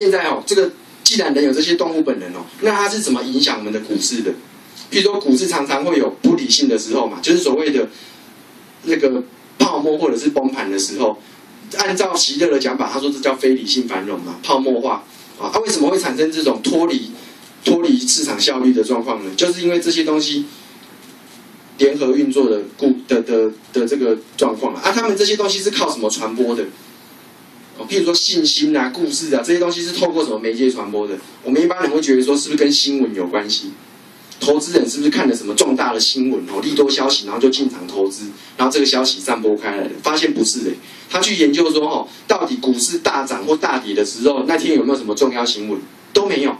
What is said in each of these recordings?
现在哦，这个既然人有这些动物本能哦，那它是怎么影响我们的股市的？譬如说，股市常常会有不理性的时候嘛，就是所谓的那个泡沫或者是崩盘的时候。按照席勒的讲法，他说这叫非理性繁荣嘛，泡沫化啊。它为什么会产生这种脱离脱离市场效率的状况呢？就是因为这些东西联合运作的故的的的这个状况啊。他们这些东西是靠什么传播的？譬如说信心啊、故事啊这些东西是透过什么媒介传播的？我们一般人会觉得说，是不是跟新闻有关系？投资人是不是看了什么重大的新闻哦，利多消息，然后就进场投资，然后这个消息散播开来了，发现不是诶，他去研究说哦，到底股市大涨或大跌的时候，那天有没有什么重要新闻？都没有。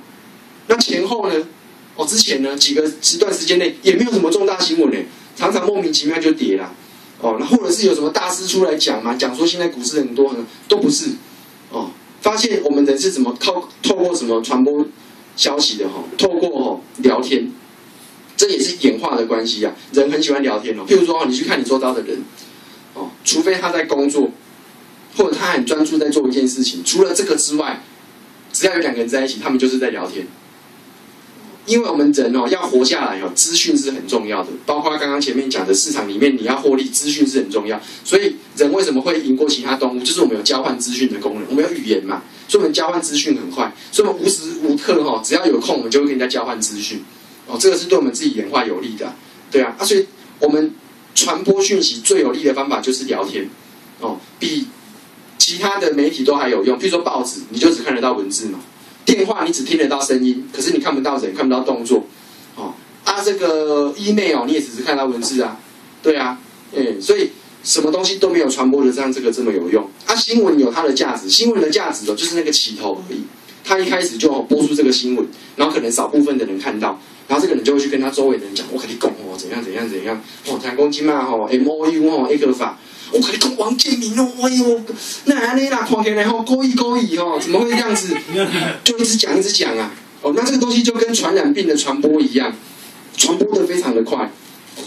那前后呢？哦，之前呢几个时段时间内也没有什么重大新闻呢，常常莫名其妙就跌了。哦，那或者是有什么大师出来讲嘛，讲说现在股市很多呢，都不是。哦，发现我们人是怎么靠透过什么传播消息的哈？透过哦聊天。这也是演化的关系啊，人很喜欢聊天哦。譬如说哦，你去看你周遭的人，哦，除非他在工作，或者他很专注在做一件事情，除了这个之外，只要有两个人在一起，他们就是在聊天。因为我们人哦要活下来哦，资讯是很重要的，包括刚刚前面讲的市场里面你要获利，资讯是很重要。所以人为什么会赢过其他动物？就是我们有交换资讯的功能，我们有语言嘛，所以我们交换资讯很快，所以我们无时无刻哈，只要有空，我们就会跟人家交换资讯。哦，这个是对我们自己演化有利的，对啊，啊，所以我们传播讯息最有利的方法就是聊天，哦，比其他的媒体都还有用。譬如说报纸，你就只看得到文字嘛；电话你只听得到声音，可是你看不到人，看不到动作。哦，啊，这个 email 你也只是看到文字啊，对啊，嗯，所以什么东西都没有传播的像这个这么有用。啊，新闻有它的价值，新闻的价值哦，就是那个起头而已。他一开始就播出这个新闻，然后可能少部分的人看到。然后这个人就会去跟他周围的人讲，我跟你讲哦，怎样怎样怎样哦，谈公金嘛吼，M O U 哦，A 个法，我跟你讲王建民哦，哎呦，那安尼啦，看起来吼故意故意哦，怎么会这样子？就一直讲一直讲啊，哦，那这个东西就跟传染病的传播一样，传播的非常的快，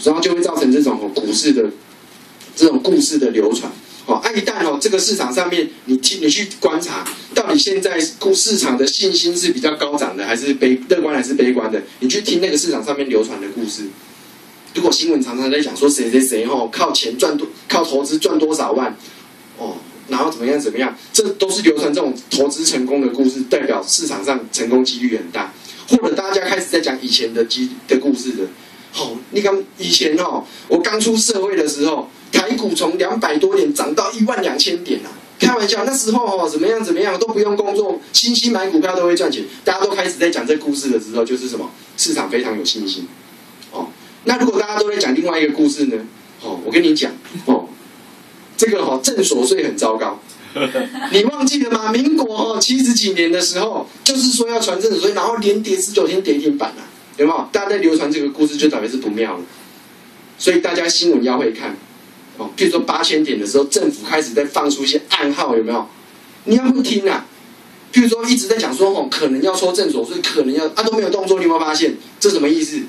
然后就会造成这种股市的这种故事的流传。哦，啊，一旦哦，这个市场上面，你听，你去观察，到底现在股市场的信心是比较高涨的，还是悲乐观，还是悲观的？你去听那个市场上面流传的故事。如果新闻常常在讲说谁谁谁哦，靠钱赚多，靠投资赚多少万，哦，然后怎么样怎么样，这都是流传这种投资成功的故事，代表市场上成功几率很大。或者大家开始在讲以前的机的故事的，好，你看以前哦，我刚出社会的时候。台股从两百多点涨到一万两千点啊！开玩笑，那时候哦，怎么样怎么样都不用工作，新兴买股票都会赚钱。大家都开始在讲这故事的时候，就是什么市场非常有信心。那如果大家都在讲另外一个故事呢？哦，我跟你讲哦，这个哦，正所税很糟糕。你忘记了吗？民国哦七十几年的时候，就是说要传正所税，然后连跌十九天跌停板啊，有没有？大家在流传这个故事，就特别是不妙了。所以大家新闻要会看。哦，譬如说八千点的时候，政府开始在放出一些暗号，有没有？你要不听啊？譬如说一直在讲说，哦，可能要抽正所，所以可能要啊都没有动作，你有没有发现？这什么意思？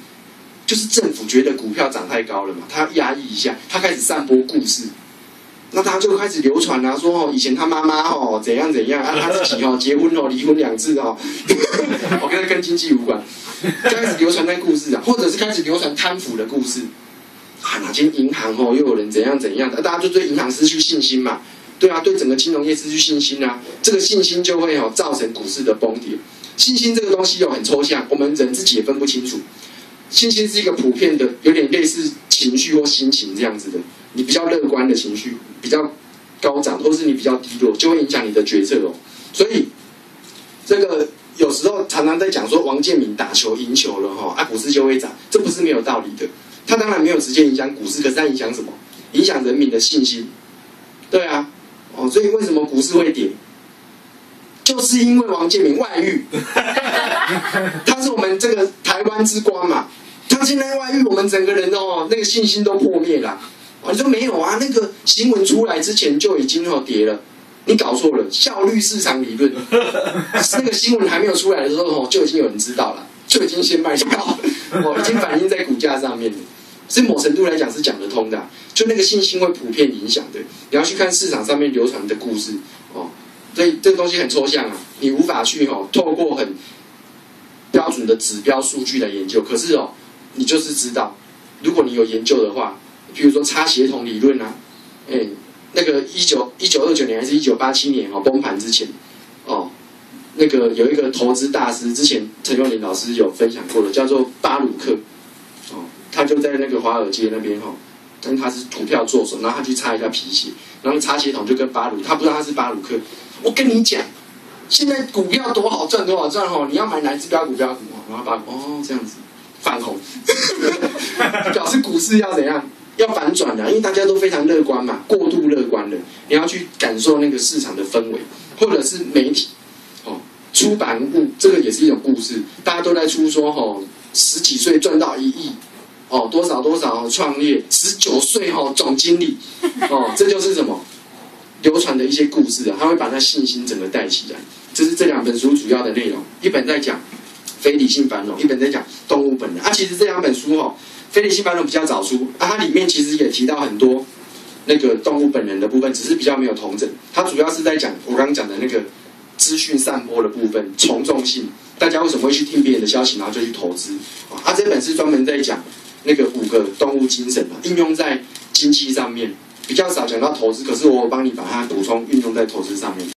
就是政府觉得股票涨太高了嘛，他压抑一下，他开始散播故事，那大家就开始流传啊，说哦，以前他妈妈哦怎样怎样啊，他自己哦结婚哦离婚两次哦，我跟他跟经济无关，开始流传那故事啊，或者是开始流传贪腐的故事。啊，哪间银行哦，又有人怎样怎样的，大家就对银行失去信心嘛？对啊，对整个金融业失去信心啊，这个信心就会哦造成股市的崩跌。信心这个东西又很抽象，我们人自己也分不清楚。信心是一个普遍的，有点类似情绪或心情这样子的。你比较乐观的情绪比较高涨，或是你比较低落，就会影响你的决策哦。所以这个有时候常常在讲说王建民打球赢球了哈，啊股市就会涨，这不是没有道理的。他当然没有直接影响股市，可是他影响什么？影响人民的信心。对啊，哦，所以为什么股市会跌？就是因为王建民外遇，他是我们这个台湾之光嘛。他现在外遇，我们整个人哦，那个信心都破灭了。你说没有啊？那个新闻出来之前就已经哦跌了，你搞错了，效率市场理论。那个新闻还没有出来的时候哦，就已经有人知道了，就已经先卖掉，哦，已经反映在股价上面了。是某程度来讲是讲得通的，就那个信心会普遍影响的。你要去看市场上面流传的故事哦，所以这个东西很抽象啊。你无法去哦，透过很标准的指标数据来研究。可是哦，你就是知道，如果你有研究的话，比如说差协同理论啊，哎，那个一九一九二九年还是一九八七年哦，崩盘之前哦，那个有一个投资大师，之前陈永林老师有分享过的，叫做巴鲁克哦，他就在那个华尔街那边哈。但他是股票做手，然后他去擦一下皮鞋，然后擦鞋筒就跟巴鲁，他不知道他是巴鲁克。我跟你讲，现在股票多好赚，多好赚哦！你要买哪只标股？标股然后巴鲁哦这样子反红，表示股市要怎样？要反转的，因为大家都非常乐观嘛，过度乐观了。你要去感受那个市场的氛围，或者是媒体哦，出版物这个也是一种故事，大家都在出说哦，十几岁赚到一亿。哦，多少多少创业，十九岁哦总经理，哦，这就是什么流传的一些故事啊，他会把他信心整个带起来。这是这两本书主要的内容，一本在讲非理性繁荣，一本在讲动物本。其实这两本书哈，非理性繁荣比较早出，啊，它里面其实也提到很多那个动物本能的部分，只是比较没有同整。它主要是在讲我刚刚讲的那个资讯散播的部分，从众性，大家为什么会去听别人的消息，然后就去投资？啊，这本是专门在讲。那个五个动物精神嘛，应用在经济上面比较少讲到投资，可是我帮你把它补充运用在投资上面。